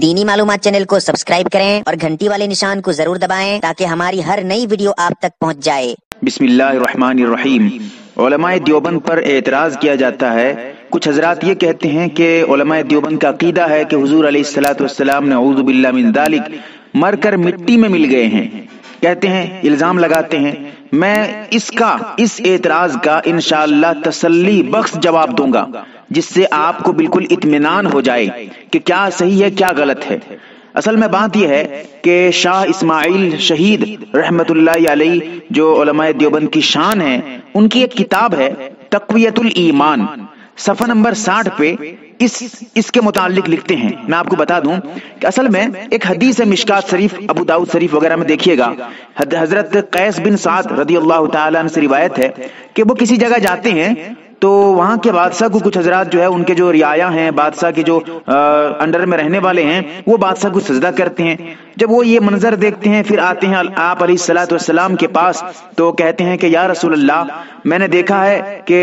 دینی معلومات چینل کو سبسکرائب کریں اور گھنٹی والے نشان کو ضرور دبائیں تاکہ ہماری ہر نئی ویڈیو آپ تک پہنچ جائے۔ بسم اللہ الرحمن الرحیم۔ علماء دیوبند پر اعتراض کیا جاتا ہے۔ کچھ حضرات یہ کہتے ہیں کہ علماء دیوبند کا عقیدہ ہے کہ حضور علیہ السلاۃ والسلام نے اعوذ باللہ من ذالک مر کر مٹی میں مل گئے ہیں۔ کہتے ہیں، الزام لگاتے ہیں۔ میں اس کا، اس اعتراض کا انشاءاللہ تسلی بخش جواب دوں گا۔ جس سے آپ کو بالکل اطمینان ہو جائے کہ کیا صحیح ہے، کیا غلط ہے۔ اصل میں بات یہ ہے کہ شاہ اسماعیل شہید رحمت اللہ علیہ، جو علماء دیوبند کی شان ہے ان کی ایک کتاب ہے تقویت الایمان، صفحہ نمبر ساٹھ پہ اس اس کے متعلق لکھتے ہیں۔ میں آپ کو بتا دوں کہ اصل میں ایک حدیث مشکات شریف، ابو داؤد شریف وغیرہ میں دیکھیے گا۔ حضرت قیس بن سعد رضی اللہ تعالیٰ عنہ سے روایت ہے کہ وہ کسی جگہ جاتے ہیں تو وہاں کے بادشاہ کو کچھ حضرات جو ہے، ان کے جو رعایا ہیں، بادشاہ کے جو انڈر میں رہنے والے ہیں، وہ بادشاہ کو سجدہ کرتے ہیں۔ جب وہ یہ منظر دیکھتے ہیں، پھر آتے ہیں آپ علیہ السلاۃ والسلام کے پاس تو کہتے ہیں کہ، یا رسول اللہ، میں نے دیکھا ہے کہ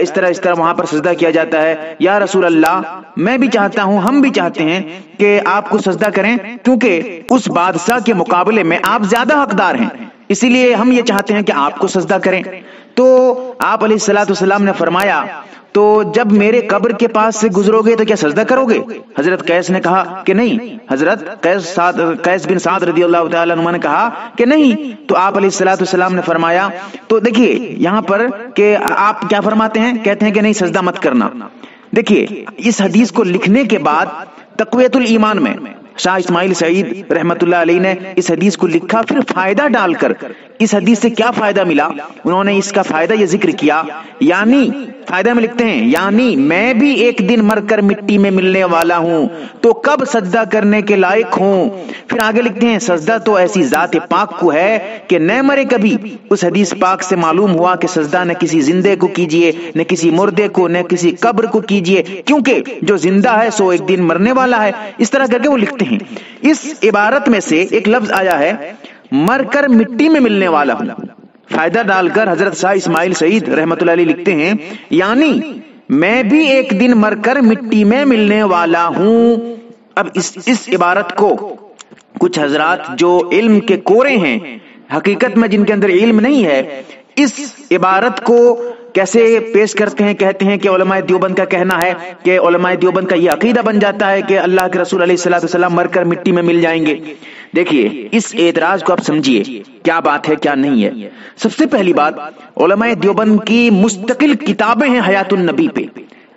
اس طرح اس طرح وہاں پر سجدہ کیا جاتا ہے۔ یا رسول اللہ، میں بھی چاہتا ہوں، ہم بھی چاہتے ہیں کہ آپ کو سجدہ کریں، کیونکہ اس بادشاہ کے مقابلے میں آپ زیادہ حقدار ہیں۔ اسی لیے ہم یہ چاہتے ہیں کہ آپ کو سجدہ کریں۔ تو آپ علیہ السلاۃ والسلام نے فرمایا تو جب میرے قبر کے پاس سے گزرو گے تو کیا سجدہ کرو گے حضرت قیس نے کہا کہ نہیں۔ حضرت قیس, قیس بن سعد رضی اللہ تعالیٰ عنہ نے کہا کہ نہیں۔ تو آپ علیہ السلاۃ والسلام نے فرمایا تو دیکھیے یہاں پر کہ آپ کیا فرماتے ہیں؟ کہتے ہیں کہ نہیں سجدہ مت کرنا۔ دیکھیے اس حدیث کو لکھنے کے بعد تقویت الایمان میں شاہ اسماعیل سعید رحمت اللہ علیہ نے اس حدیث کو لکھا پھر فائدہ ڈال کر اس حدیث سے کیا فائدہ ملا؟ انہوں نے اس کا فائدہ یہ ذکر کیا یعنی فائدہ میں لکھتے ہیں یعنی میں بھی ایک دن مر کر مٹی میں ملنے والا ہوں، تو کب سجدہ کرنے کے لائق ہوں؟ پھر آگے لکھتے ہیں، سجدہ تو ایسی ذات پاک کو ہے کہ نہ مرے کبھی۔ اس حدیث پاک سے معلوم ہوا کہ سجدہ نہ کسی زندے کو کیجیے، نہ کسی مردے کو، نہ کسی قبر کو کیجیے، کیونکہ جو زندہ ہے سو ایک دن مرنے والا ہے۔ اس طرح کر کے وہ لکھتے ہیں۔ اس عبارت میں سے ایک لفظ آیا ہے مر کر مٹی میں ملنے والا۔ ہوں فائدہ ڈال کر حضرت شاہ اسماعیل سعید رحمت اللہ علیہ لکھتے ہیں یعنی میں بھی ایک دن مر کر مٹی میں ملنے والا ہوں۔ اب اس اس عبارت کو کچھ حضرات جو علم کے کورے ہیں، حقیقت میں جن کے اندر علم نہیں ہے، اس عبارت کو کیسے پیش کرتے ہیں، کہتے ہیں کہ علماء دیوبند کا کہنا ہے کہ علماء دیوبند کا یہ عقیدہ بن جاتا ہے کہ اللہ کے رسول علیہ السلام مر کر مٹی میں مل جائیں گے۔ دیکھیے، اس اعتراض کو آپ سمجھیے، کیا بات ہے، کیا نہیں ہے۔ سب سے پہلی بات، علماء دیوبند کی مستقل کتابیں ہیں حیات النبی پہ۔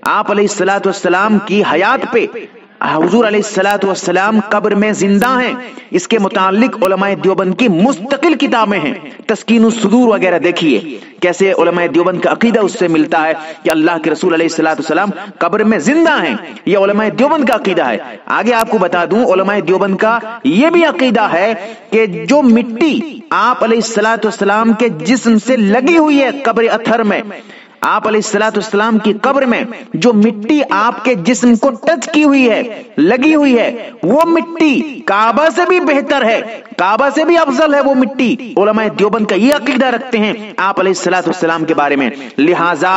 آپ علیہ السلام کی حیات پہ حضور علیہ السلاۃ والسلام قبر میں زندہ ہیں۔ اس کے متعلق علماء دیوبند کی مستقل کتابیں ہیں۔ تسکین الصدور وغیرہ دیکھیے۔ کیسے علماء دیوبند کا عقیدہ اس سے ملتا ہے کہ اللہ کے رسول علیہ السلاۃ والسلام قبر میں زندہ ہیں، یہ علماء دیوبند کا عقیدہ ہے۔ آگے آپ کو بتا دوں، علماء دیوبند کا یہ بھی عقیدہ ہے کہ جو مٹی آپ علیہ السلاۃ والسلام کے جسم سے لگی ہوئی ہے قبر اتھر میں آپ علیہ السلاۃ السلام کی قبر میں جو مٹی آپ کے جسم کو ٹچ کی ہوئی ہے، لگی ہوئی ہے، وہ مٹی کعبہ سے بھی بہتر ہے، کعبہ سے بھی افضل ہے وہ مٹی۔ علماء دیوبند کا یہ عقیدہ رکھتے ہیں آپ علیہ السلاۃ السلام کے بارے میں۔ لہٰذا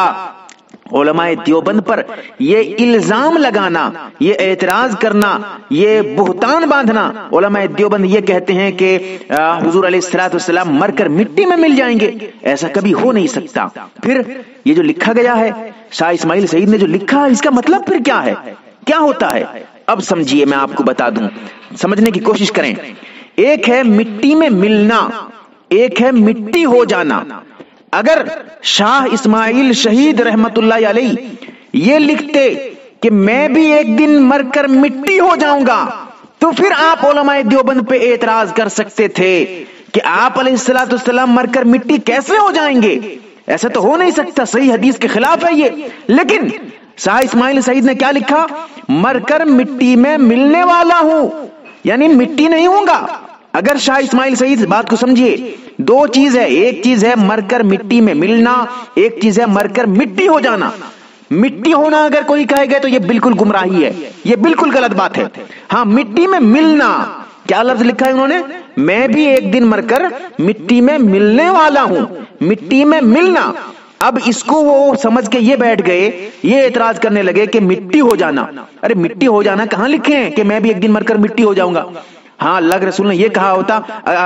علماء دیوبند پر یہ الزام لگانا، یہ اعتراض کرنا، یہ بہتان باندھنا، علماء دیوبند یہ کہتے ہیں کہ حضور علیہ السلام مر کر مٹی میں مل جائیں گے، ایسا کبھی ہو نہیں سکتا۔ پھر یہ جو لکھا گیا ہے، شاہ اسماعیل سعید نے جو لکھا اس کا مطلب پھر کیا ہے؟ کیا ہوتا ہے؟ اب سمجھیے میں آپ کو بتا دوں۔ سمجھنے کی کوشش کریں۔ ایک ہے مٹی میں ملنا، ایک ہے مٹی ہو جانا۔ اگر شاہ اسماعیل شہید رحمت اللہ علیہ یہ لکھتے کہ میں بھی ایک دن مر کر مٹی ہو جاؤں گا، تو پھر آپ علماء دیوبند پہ اعتراض کر سکتے تھے کہ آپ علیہ السلاۃ السلام مر کر مٹی کیسے ہو جائیں گے۔ ایسا تو ہو نہیں سکتا، صحیح حدیث کے خلاف ہے یہ۔ لیکن شاہ اسماعیل سعید نے کیا لکھا؟ مر کر مٹی میں ملنے والا ہوں یعنی مٹی نہیں ہوں گا۔ اگر شاہ اسماعیل سعید بات کو سمجھیے، دو چیز ہے، ایک چیز ہے مر کر مٹی میں ملنا، ایک چیز ہے مر کر مٹی ہو جانا۔ مٹی ہونا اگر کوئی کہے گا تو یہ بالکل گمراہی ہے، یہ بالکل غلط بات ہے۔ ہاں مٹی میں ملنا، کیا لفظ لکھا ہے انہوں نے؟ میں بھی ایک دن مر کر مٹی میں ملنے والا ہوں، مٹی میں ملنا۔ اب اس کو وہ سمجھ کے یہ بیٹھ گئے، یہ اعتراض کرنے لگے کہ مٹی ہو جانا۔ ارے، مٹی ہو جانا کہاں لکھے ہیں کہ میں بھی ایک دن مر کر مٹی ہو جاؤں گا؟ ہاں اللہ کے رسول نے یہ کہا ہوتا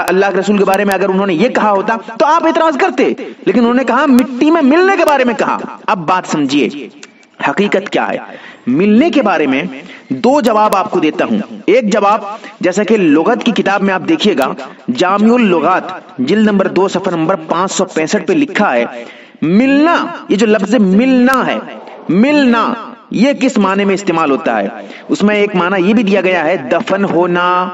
اللہ کے رسول کے بارے میں اگر انہوں نے یہ کہا ہوتا، تو آپ اعتراض کرتے۔ لیکن انہوں نے کہا، مٹی میں ملنے کے بارے میں کہا۔ اب بات سمجھیے، حقیقت کیا ہے؟ ملنے کے بارے میں دو جواب آپ کو دیتا ہوں۔ ایک جواب، جیسا کہ لغت کی کتاب میں آپ دیکھیے گا، جامع اللغات، جلد نمبر دو سفر نمبر پانچ سو پینسٹھ پہ لکھا ہے، ملنا، یہ جو لفظ ملنا ہے۔ ملنا یہ کس معنی میں استعمال ہوتا ہے؟ اس میں ایک معنی یہ بھی دیا گیا ہے، دفن ہونا،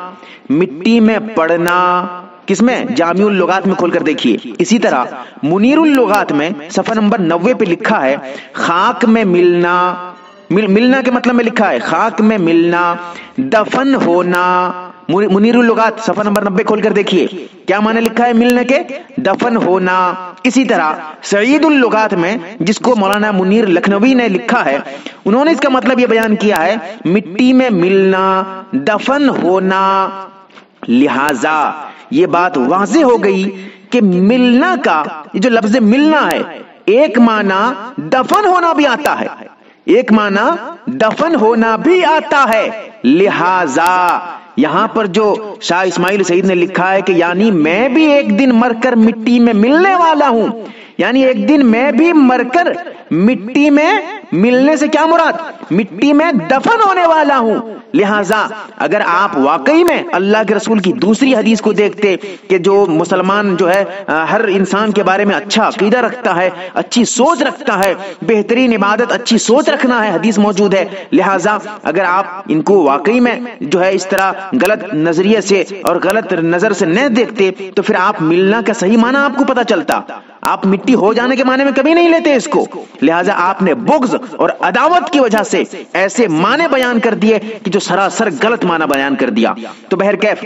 مٹی میں پڑنا کس میں؟ جامع اللغات میں کھول کر دیکھیے۔ اسی طرح منیر اللغات میں صفحہ نمبر نوے پہ لکھا ہے، خاک میں ملنا۔ ملنا کے مطلب میں لکھا ہے، خاک میں ملنا، دفن ہونا۔ منیر اللغات صفحہ نمبر نبے کھول کر دیکھیے۔ کیا معنی لکھا ہے ملنے کے؟ دفن ہونا۔ اسی طرح سعید اللغات میں جس کو مولانا منیر لکھنوی نے لکھا ہے، انہوں نے اس کا مطلب یہ بیان کیا ہے، مٹی میں ملنا، دفن ہونا۔ لہذا یہ بات واضح ہو گئی کہ ملنا کا، یہ جو لفظ ملنا ہے، ایک معنی دفن ہونا بھی آتا ہے۔ ایک معنی دفن ہونا بھی آتا ہے۔ لہذا یہاں پر جو شاہ اسماعیل سعید نے لکھا ہے کہ یعنی میں بھی ایک دن مر کر مٹی میں ملنے والا ہوں یعنی ایک دن میں بھی مر کر مٹی میں ملنے سے کیا مراد؟ مٹی میں دفن ہونے والا ہوں۔ لہٰذا اگر آپ واقعی میں اللہ کے رسول کی دوسری حدیث کو دیکھتے کہ جو مسلمان جو ہے، ہر انسان کے بارے میں اچھا عقیدہ رکھتا ہے، اچھی سوچ رکھتا ہے، بہترین عبادت، اچھی سوچ رکھنا ہے، حدیث موجود ہے۔ لہٰذا اگر آپ ان کو واقعی میں جو ہے اس طرح غلط نظریے سے اور غلط نظر سے نہ دیکھتے، تو پھر آپ ملنا کا صحیح معنی آپ کو پتا چلتا۔ آپ مٹی ہو جانے کے معنی میں کبھی نہیں لیتے اس کو۔ لہٰذا آپ نے بغض اور عداوت کی وجہ سے ایسے معنی بیان کر دیے کہ جو سراسر غلط معنی بیان کر دیا۔ تو بہر کیف،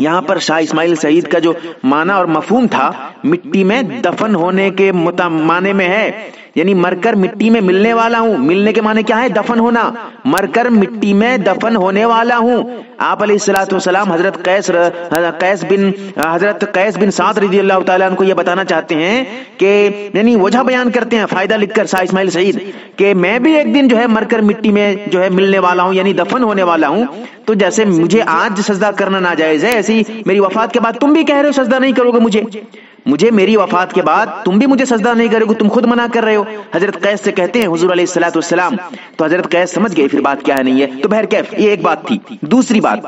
یہاں پر شاہ اسماعیل سعید کا جو معنی اور مفہوم تھا، مٹی میں دفن ہونے کے معنی میں ہے۔ یعنی مر کر مٹی میں ملنے والا ہوں۔ ملنے کے معنی کیا ہے؟ دفن ہونا۔ مر کر مٹی میں دفن ہونے والا ہوں۔ آپ علیہ السلاۃ والسلام حضرت قیس قیس بن حضرت قیس بن سعد رضی اللہ تعالیٰ کو یہ بتانا چاہتے ہیں کہ یعنی وجہ بیان کرتے ہیں، فائدہ لکھ کر شاہ اسماعیل سعید کہ میں بھی ایک دن جو ہے مر کر مٹی میں جو ہے ملنے والا ہوں یعنی دفن ہونے والا ہوں۔ تو جیسے مجھے آج سجدہ کرنا ناجائز ہے ایسی میری وفات کے بعد تم بھی کہہ رہے ہو سجدہ نہیں کرو گے مجھے۔ مجھے میری وفات کے بعد تم بھی مجھے سجدہ نہیں کرو گے تم خود منع کر رہے ہو۔ حضرت قیس سے کہتے ہیں حضور علیہ السلاۃ والسلام تو حضرت قیس سمجھ گئے پھر بات کیا ہے نہیں ہے۔ تو بہر کیف یہ ایک بات تھی۔ دوسری بات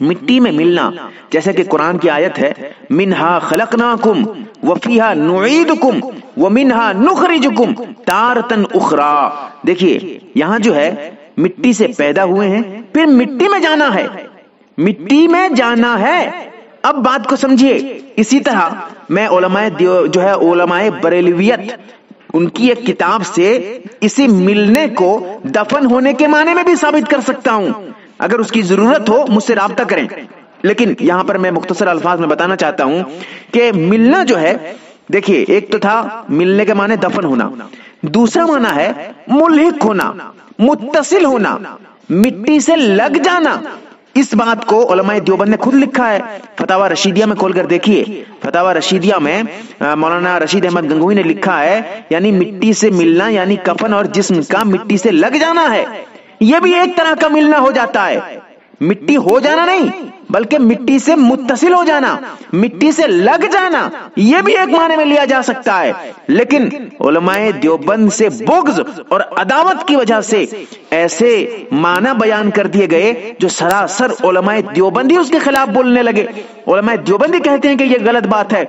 مٹی میں ملنا جیسے کہ قرآن کی آیت ہے منہا خلقناکم وفیہا نعیدکم ومنہا نخرجکم تارتن اخرى دیکھیے یہاں جو ہے مٹی سے پیدا ہوئے ہیں پھر مٹی میں جانا ہے۔ مٹی میں جانا ہے۔ اب بات کو سمجھیے۔ اسی طرح میں علماء جو ہے علماء بریلویت ان کی ایک کتاب سے اسی ملنے کو دفن ہونے کے معنی میں بھی ثابت کر سکتا ہوں۔ اگر اس کی ضرورت ہو مجھ سے رابطہ کریں۔ لیکن یہاں پر میں مختصر الفاظ میں بتانا چاہتا ہوں کہ ملنا جو ہے دیکھیے ایک تو تھا ملنے کے معنی دفن ہونا۔ دوسرا معنی ہے ملحق ہونا، متصل ہونا، مٹی سے لگ جانا۔ اس بات کو علماء دیوبند نے خود لکھا ہے۔ فتح رشیدیہ میں کھول کر دیکھیے۔ فتح رشیدیہ میں مولانا رشید احمد گنگوئی نے لکھا ہے یعنی مٹی سے ملنا یعنی کفن اور جسم کا مٹی سے لگ جانا ہے۔ یہ بھی ایک طرح کا ملنا ہو جاتا ہے۔ مٹی ہو جانا نہیں۔ بلکہ مٹی سے متصل ہو جانا، مٹی سے لگ جانا، یہ بھی ایک معنی میں لیا جا سکتا ہے۔ لیکن علماء دیوبند سے بغض اور عداوت کی وجہ سے ایسے معنی بیان کر دیے گئے جو سراسر علماء دیوبندی اس کے خلاف بولنے لگے۔ علماء دیوبندی کہتے ہیں کہ یہ غلط بات ہے۔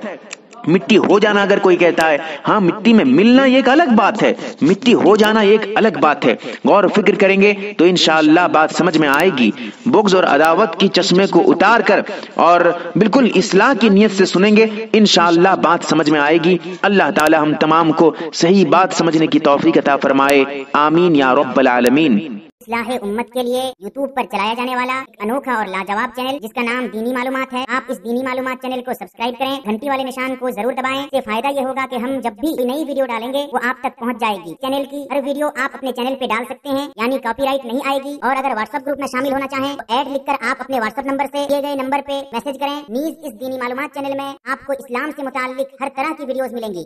مٹی ہو جانا اگر کوئی کہتا ہے ہاں مٹی میں ملنا ایک الگ بات ہے، مٹی ہو جانا ایک الگ بات ہے۔ غور و فکر کریں گے تو انشاءاللہ بات سمجھ میں آئے گی۔ بغض اور عداوت کی چشمے کو اتار کر اور بالکل اصلاح کی نیت سے سنیں گے، انشاءاللہ بات سمجھ میں آئے گی۔ اللہ تعالی ہم تمام کو صحیح بات سمجھنے کی توفیق عطا فرمائے۔ آمین یا رب العالمین۔ اصلاح امت کے لیے یوٹیوب پر چلایا جانے والا انوکھا اور لاجواب چینل جس کا نام دینی معلومات ہے۔ آپ اس دینی معلومات چینل کو سبسکرائب کریں۔ گھنٹی والے نشان کو ضرور دبائیں۔ سے فائدہ یہ ہوگا کہ ہم جب بھی نئی ویڈیو ڈالیں گے، وہ آپ تک پہنچ جائے گی۔ چینل کی ہر ویڈیو آپ اپنے چینل پہ ڈال سکتے ہیں یعنی کاپی رائٹ نہیں آئے گی۔ اور اگر واٹس ایپ گروپ میں شامل ہونا چاہیں، تو ایڈ لکھ کر آپ اپنے واٹس ایپ نمبر سے دیے گئے نمبر پہ میسج کریں۔ نیز اس دینی معلومات چینل میں آپ کو اسلام سے متعلق ہر طرح کی ویڈیوز ملیں گی۔